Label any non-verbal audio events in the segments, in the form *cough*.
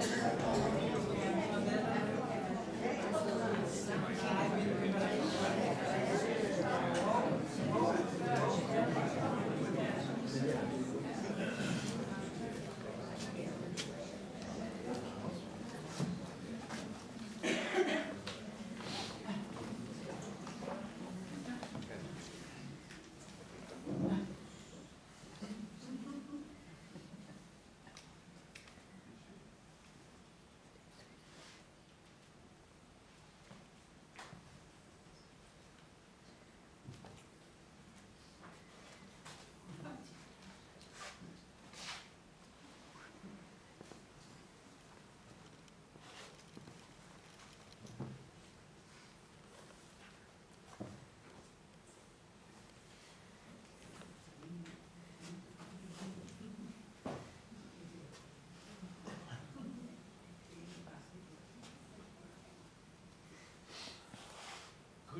Thank you.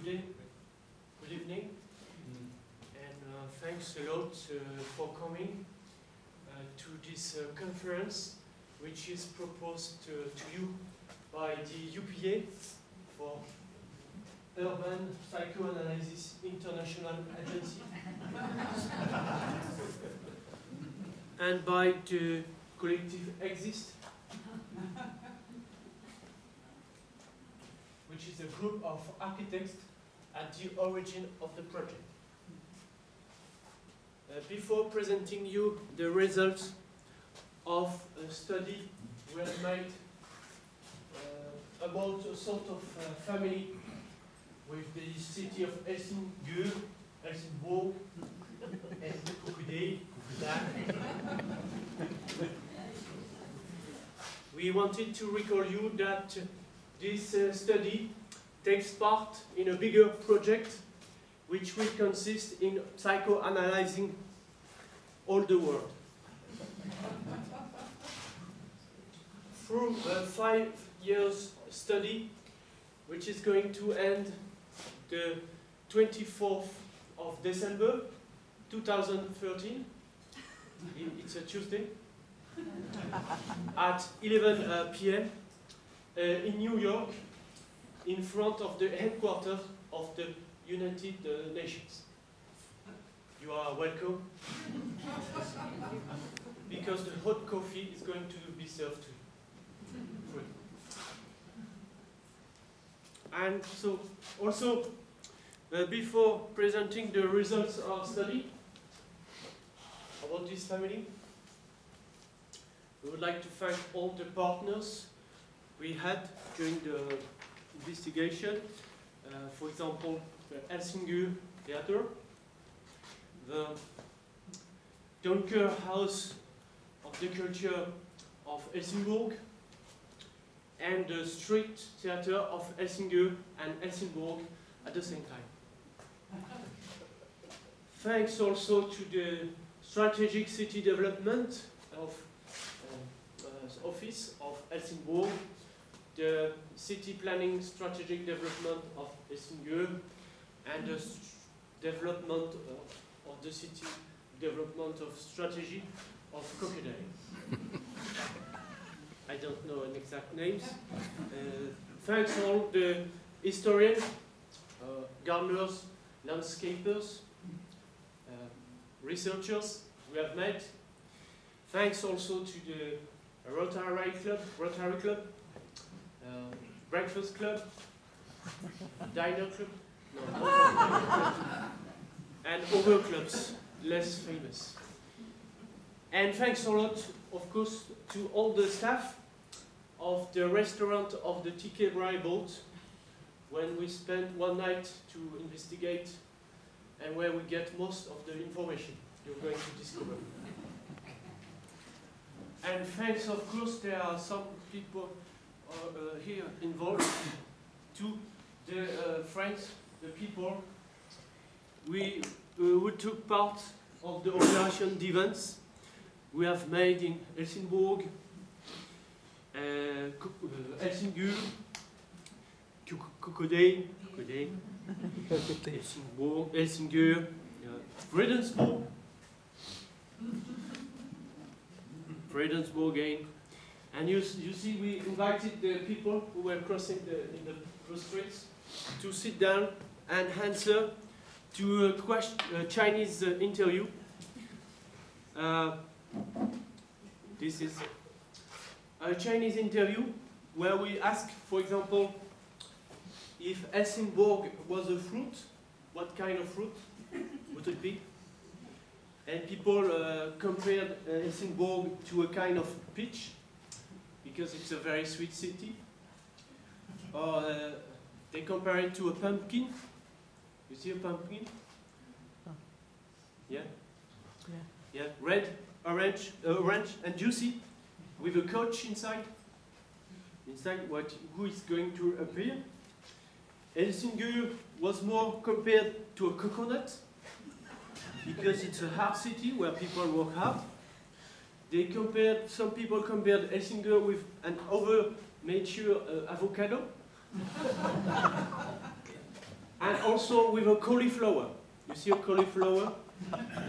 Good, e- good evening, and uh, thanks a lot uh, for coming uh, to this uh, conference, which is proposed to, to you by the UPIA for Urban Psychoanalysis International Agency, *laughs* and by the collective EXYZT, which is a group of architects at the origin of the project. Uh, before presenting you the results of a study we have made uh, about a sort of uh, family with the city of Helsingør, Helsingborg, *laughs* and We wanted to recall you that this uh, study takes part in a bigger project which will consist in psychoanalyzing all the world. Through a five years study, which is going to end the 24th of December 2013, *laughs* it's a Tuesday, at 11 uh, p.m. Uh, in New York, in front of the headquarters of the United uh, Nations. You are welcome. because the hot coffee is going to be served to you. And so, also, uh, before presenting the results of our study about this family, we would like to thank all the partners we had during the investigation. Uh, for example, the Helsingør Theater, the Dunker House of the Culture of Helsingborg, and the Street Theater of Helsingør and Helsingborg at the same time. Thanks also to the Strategic City Development of um, uh, Office of Helsingborg, the City Planning Strategic Development of Helsingør, and the development uh, of the city development of strategy of Crocodile. I don't know an exact names. Uh, thanks all the historians, uh, gardeners, landscapers, uh, researchers we have met. Thanks also to the Rotary Club, Rotary Club, uh, Breakfast Club, *laughs* Diner Club, no, *laughs* and other clubs less famous. And thanks a lot, of course, to all the staff of the restaurant of the Tycho Brahe boat when we spent one night to investigate and where we get most of the information you're going to discover. And thanks, of course, there are some people uh, here involved to the uh, friends, the people. We uh, who took part of the operation events we have made in Helsingborg, Ko- Helsingør, Kokkodane, Kokkodane, Helsingborg, Helsingør, Fredensborg, Fredensborg again, And you, you see, we invited the people who were crossing the, in the, streets to sit down and answer to a question, Chinese uh, interview. Uh, this is a Chinese interview where we ask, for example, if Helsingborg was a fruit, what kind of fruit would it be? And people uh, compared uh, Helsingborg to a kind of peach because it's a very sweet city. Or uh, they compare it to a pumpkin. You see a pumpkin? Yeah? Yeah, Yeah, red, orange, uh, orange and juicy with a coach inside. Inside what who is going to appear. Helsingør was more compared to a coconut because it's a hard city where people work hard. They compared, some people compared Essinger with an over mature uh, avocado *laughs* and also with a cauliflower. You see a cauliflower?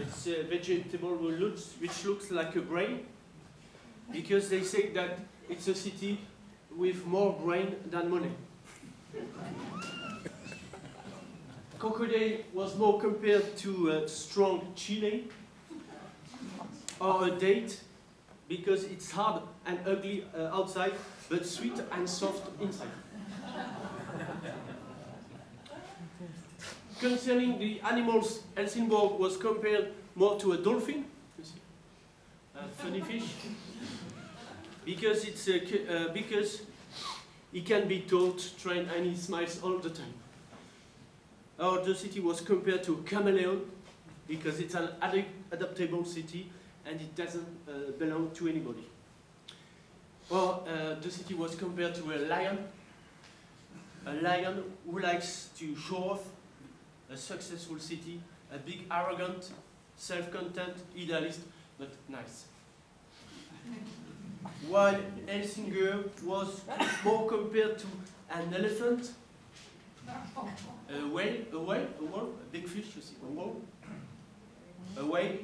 It's a vegetable which looks, which looks like a brain because they say that it's a city with more brain than money. Crocodile was more compared to a strong Chile, or a date because it's hard and ugly uh, outside but sweet and soft inside. Concerning the animals, Helsingborg was compared more to a dolphin, a funny fish, because it's a, uh, because he can be taught, trained, and he smiles all the time. Or the city was compared to a chameleon because it's an ad- adaptable city and it doesn't uh, belong to anybody. Or uh, the city was compared to a lion, a lion who likes to show off a successful city, a big, arrogant, self-content, idealist, but nice. While Helsingør was more compared to an elephant, a whale, a whale, a whale, a big fish, you see, a whale, a whale,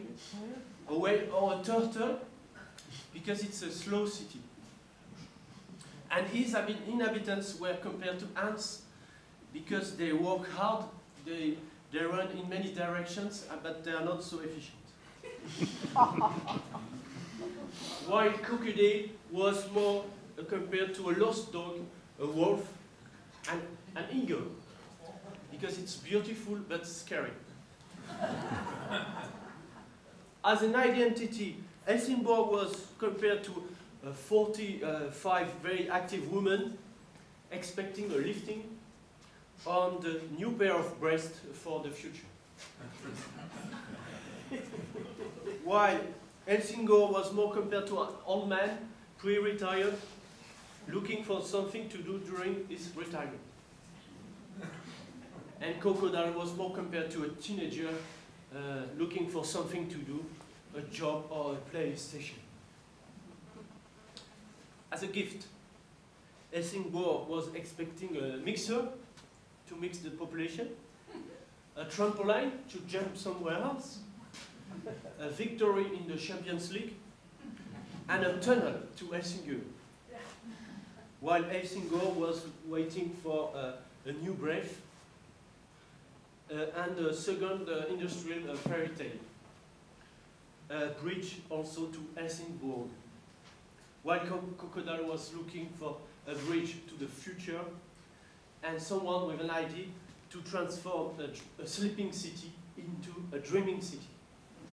a whale or a turtle, because it's a slow city. And habi- inhabitants were compared to ants because they work hard, they, they run in many directions, uh, but they are not so efficient. *laughs* While crocodile was more uh, compared to a lost dog, a wolf, and an eagle, because it's beautiful but scary. *laughs* As an identity, Helsingborg was compared to uh, 45 very active women expecting a lifting on the new pair of breasts for the future. *laughs* While Helsingør was more compared to an old man, pre-retired, looking for something to do during his retirement. And Crocodile was more compared to a teenager looking for something to do, a job or a PlayStation. As a gift, Helsingborg was expecting a mixer to mix the population, a trampoline to jump somewhere else, a victory in the Champions League, and a tunnel to Helsingør. While Helsingør was waiting for uh, a new breath uh, and a second uh, industrial uh, fairy tale. A bridge also to Helsingborg. While Co- Crocodile was looking for a bridge to the future and someone with an idea to transform a, a sleeping city into a dreaming city.